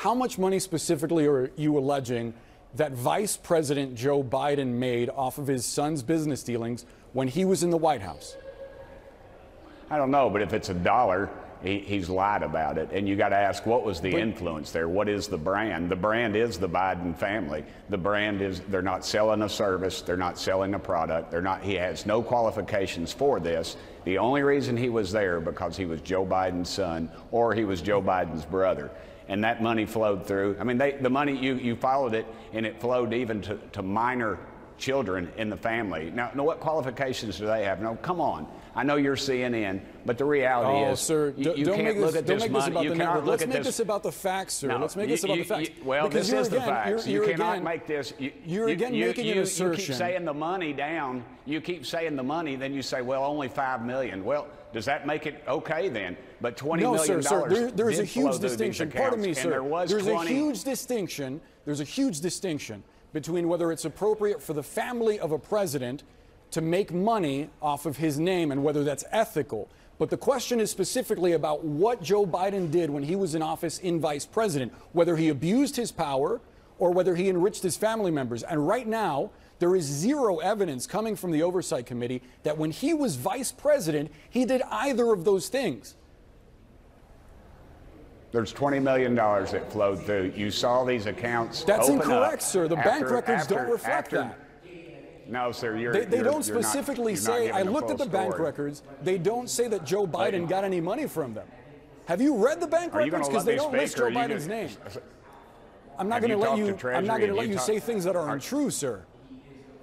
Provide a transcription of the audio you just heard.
How much money specifically are you alleging that Vice President Joe Biden made off of his son's business dealings when he was in the White House? I don't know, but if it's a dollar, he, he's lied about it. And you got to ask, what was the influence there? What is the brand? The brand is the Biden family. The brand is they're not selling a service, they're not selling a product. They're not. He has no qualifications for this. The only reason he was there because he was Joe Biden's son or he was Joe Biden's brother. And that money flowed through. I mean, they, the money you, you followed it, and it flowed even to, to minor children in the family. Now, now, what qualifications do they have? No, come on. I know you're CNN, but the reality oh, is, sir, you, you don't can't make look this, at this money. This about you the cannot look Let's at make this. this about the facts, sir. No, Let's make you, this about you, the facts. You, well, because this is again, the facts. You're, you're you cannot again, make this. You, you're again making an assertion. You keep saying the money down. You keep saying the money, then you say, well, only five million. Well, does that make it okay then? But twenty no, million sir, sir. There, there's a huge distinction. Pardon me, sir. There was there's 20. a huge distinction. There's a huge distinction between whether it's appropriate for the family of a president to make money off of his name and whether that's ethical. But the question is specifically about what Joe Biden did when he was in office in vice president, whether he abused his power or whether he enriched his family members. And right now, there is zero evidence coming from the Oversight Committee that when he was vice president, he did either of those things. There's $20 million that flowed through. You saw these accounts. That's incorrect, sir. The after, bank records after, don't reflect after, that. No, sir. You're, They, they you're, don't specifically not, say, I looked at the bank records, they don't say that Joe Biden got any money from them. Have you read the bank Are records? Because they don't list Joe Biden's gonna- name. I'm not going to let you. I'm not going to let you you say things that are Are- untrue, sir.